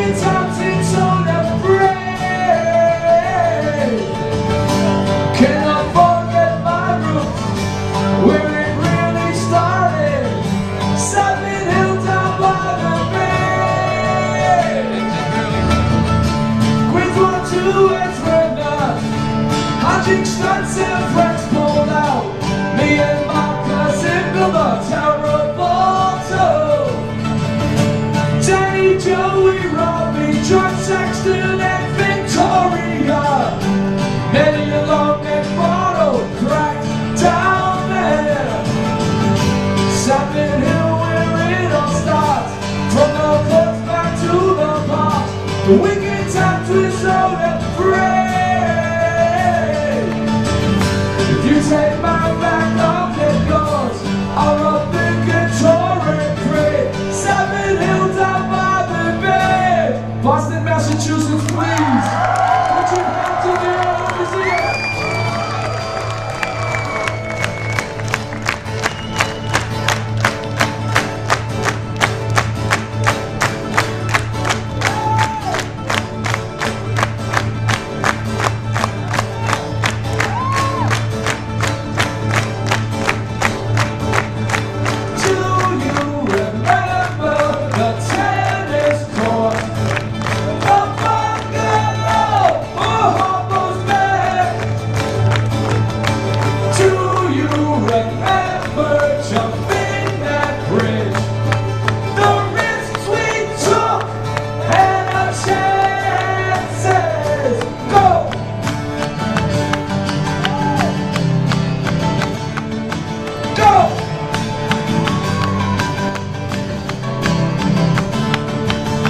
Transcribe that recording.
you talk to Louis Robbie, John Saxton, and Victoria. Many a long and bottle cracked down there. Savin Hill, where it all starts. From the clubs back to the pub. The wicked time twists out the fray. If you take my back.